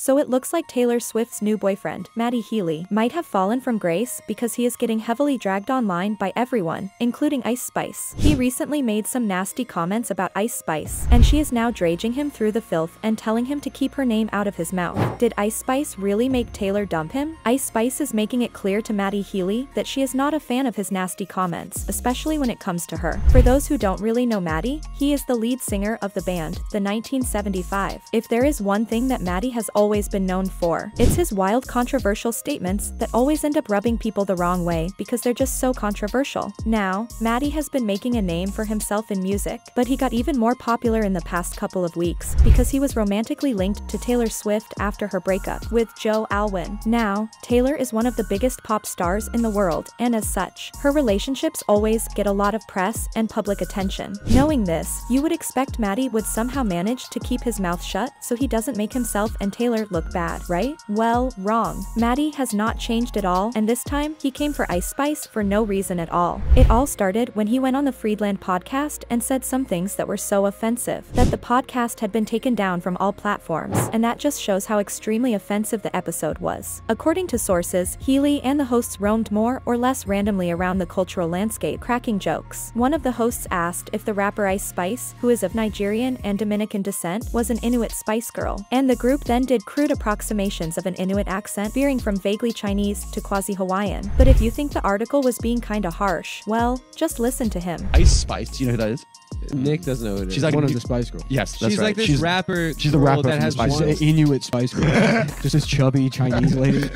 So it looks like Taylor Swift's new boyfriend, Matty Healy, might have fallen from grace because he is getting heavily dragged online by everyone, including Ice Spice. He recently made some nasty comments about Ice Spice, and she is now dragging him through the filth and telling him to keep her name out of his mouth. Did Ice Spice really make Taylor dump him? Ice Spice is making it clear to Matty Healy that she is not a fan of his nasty comments, especially when it comes to her. For those who don't really know Matty, he is the lead singer of the band, the 1975. If there is one thing that Matty has always been known for, it's his wild controversial statements that always end up rubbing people the wrong way because they're just so controversial. Now, Matty has been making a name for himself in music, but he got even more popular in the past couple of weeks because he was romantically linked to Taylor Swift after her breakup with Joe Alwyn. Now, Taylor is one of the biggest pop stars in the world, and as such, her relationships always get a lot of press and public attention. Knowing this, you would expect Matty would somehow manage to keep his mouth shut so he doesn't make himself and Taylor look bad, right? Well, wrong. Matty has not changed at all, and this time, he came for Ice Spice for no reason at all. It all started when he went on the Friedland podcast and said some things that were so offensive that the podcast had been taken down from all platforms, and that just shows how extremely offensive the episode was. According to sources, Healy and the hosts roamed more or less randomly around the cultural landscape, cracking jokes. One of the hosts asked if the rapper Ice Spice, who is of Nigerian and Dominican descent, was an Inuit Spice Girl, and the group then did crude approximations of an Inuit accent veering from vaguely Chinese to quasi-Hawaiian. But if you think the article was being kinda harsh, well, just listen to him. Ice Spice. Do you know who that is? Mm. Nick doesn't know who it is. She's like one of the Spice Girls. Yes, that's she's right. like this she's, rapper. she's the rapper that has the Spice She's an Inuit Spice Girl. Just this chubby Chinese lady.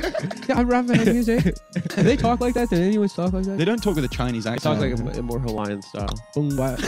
Yeah, I'm rapping in music. Do they talk like that? Do Inuits talk like that? They don't talk with a Chinese It accent. talks like a, a more Hawaiian style. Boom, wah.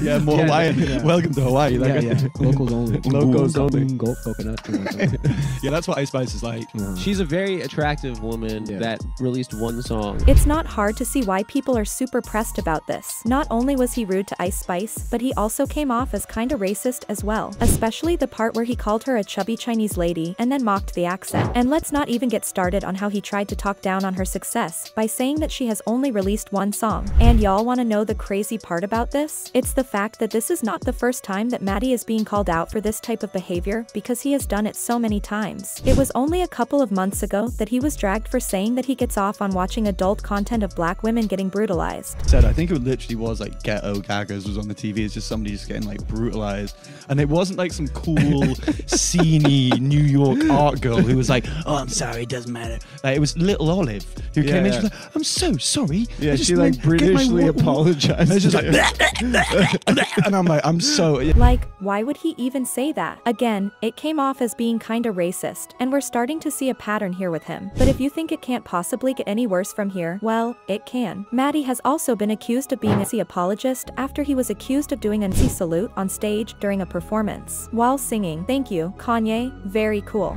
yeah, more Yeah, Hawaiian. yeah. Welcome to Hawaii. yeah, Like, yeah. Locals only. Locals only. boom, coconut. yeah, that's what Ice Spice is like. No. She's a very attractive woman Yeah. that released one song. It's not hard to see why people are super pressed about this. Not only was he rude to Ice Spice, but he also came off as kinda racist as well. Especially the part where he called her a chubby Chinese lady and then mocked the accent. And let's not even get started on how he tried to talk down on her success by saying that she has only released one song. And y'all wanna know the crazy part about this? It's the fact that this is not the first time that Matty is being called out for this type of behavior because he has done it so many times. It was only a couple of months ago that he was dragged for saying that he gets off on watching adult content of black women getting brutalized. Said I think it literally was like ghetto gaggers was on the TV. It's just somebody just getting like brutalized, and it wasn't like some cool, sceney New York art girl who was like, "Oh, I'm sorry, it doesn't matter." Like it was Little Olive who Yeah, came in. yeah. She's like, "I'm so sorry." Yeah, she like went- Britishly apologized. And just like, and I'm like, I'm so. Like, why would he even say that? Again, it came off as being kinda racist, and we're starting to see a pattern here with him. But if you think it can't possibly get any worse from here, well, it can. Matty has also been accused of being a C apologist after he was accused of doing an C salute on stage during a performance. While singing, thank you, Kanye, very cool.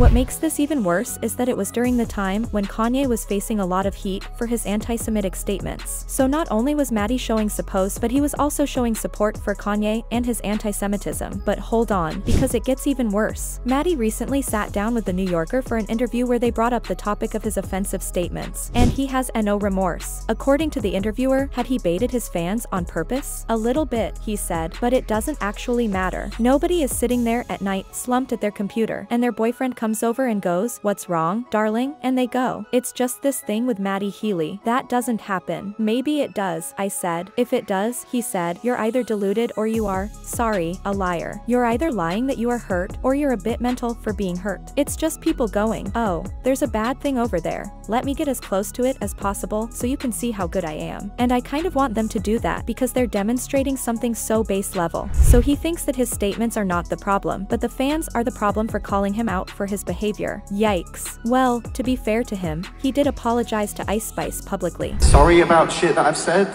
What makes this even worse is that it was during the time when Kanye was facing a lot of heat for his anti-Semitic statements. So not only was Matty showing suppose, but he was also showing support for Kanye and his anti-Semitism. But hold on, because it gets even worse. Matty recently sat down with the New Yorker for an interview where they brought up the topic of his offensive statements, and he has no remorse. According to the interviewer, had he baited his fans on purpose? A little bit, he said, but it doesn't actually matter. Nobody is sitting there at night slumped at their computer, and their boyfriend comes over and goes, What's wrong, darling? And they go. It's just this thing with Matty Healy. That doesn't happen. Maybe it does, I said. If it does, he said, you're either deluded or you are, sorry, a liar. You're either lying that you are hurt or you're a bit mental for being hurt. It's just people going, oh, there's a bad thing over there. Let me get as close to it as possible so you can see how good I am. And I kind of want them to do that because they're demonstrating something so base level. So he thinks that his statements are not the problem, but the fans are the problem for calling him out for his behavior. Yikes. Well, to be fair to him, he did apologize to Ice Spice publicly. sorry about shit that I've said.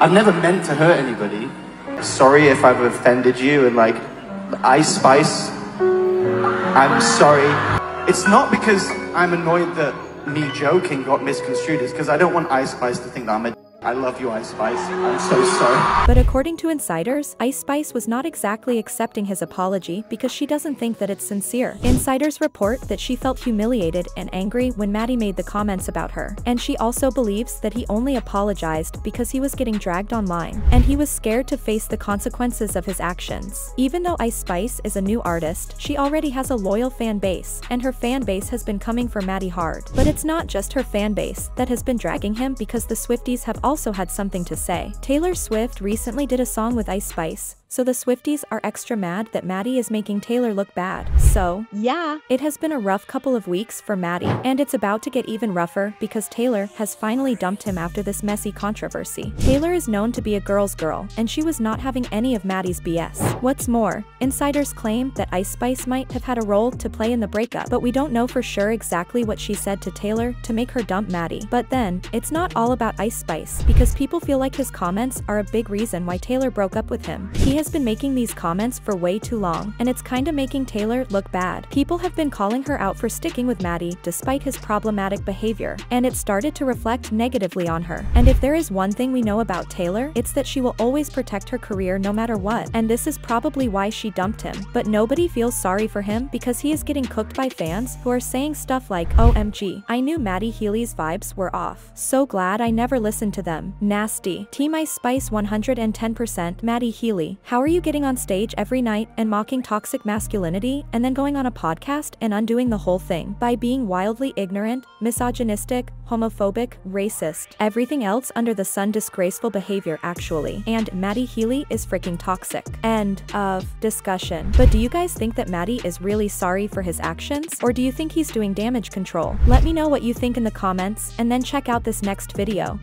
I've never meant to hurt anybody. Sorry if I've offended you and like Ice Spice. I'm sorry. It's not because I'm annoyed that me joking got misconstrued. It's because I don't want Ice Spice to think that I'm a. I love you, Ice Spice. I'm so sorry. But according to insiders, Ice Spice was not exactly accepting his apology because she doesn't think that it's sincere. Insiders report that she felt humiliated and angry when Matty made the comments about her, and she also believes that he only apologized because he was getting dragged online, and he was scared to face the consequences of his actions. Even though Ice Spice is a new artist, she already has a loyal fan base, and her fan base has been coming for Matty hard. But it's not just her fan base that has been dragging him because the Swifties have also had something to say. Taylor Swift recently did a song with Ice Spice, so the Swifties are extra mad that Matty is making Taylor look bad. So, yeah, it has been a rough couple of weeks for Matty, and it's about to get even rougher because Taylor has finally dumped him after this messy controversy. Taylor is known to be a girl's girl, and she was not having any of Matty's BS. What's more, insiders claim that Ice Spice might have had a role to play in the breakup, but we don't know for sure exactly what she said to Taylor to make her dump Matty. But then, it's not all about Ice Spice, because people feel like his comments are a big reason why Taylor broke up with him. He has been making these comments for way too long, and it's kinda making Taylor look bad. People have been calling her out for sticking with Matty despite his problematic behavior, and it started to reflect negatively on her. And if there is one thing we know about Taylor, it's that she will always protect her career no matter what, and this is probably why she dumped him. But nobody feels sorry for him because he is getting cooked by fans who are saying stuff like, OMG, I knew Matty Healy's vibes were off. So glad I never listened to them. Nasty. Team Ice Spice 110% Matty Healy. How are you getting on stage every night and mocking toxic masculinity and then going on a podcast and undoing the whole thing by being wildly ignorant, misogynistic, homophobic, racist, everything else under the sun disgraceful behavior actually. And Matty Healy is freaking toxic. End of discussion. But do you guys think that Matty is really sorry for his actions? Or do you think he's doing damage control? Let me know what you think in the comments and then check out this next video.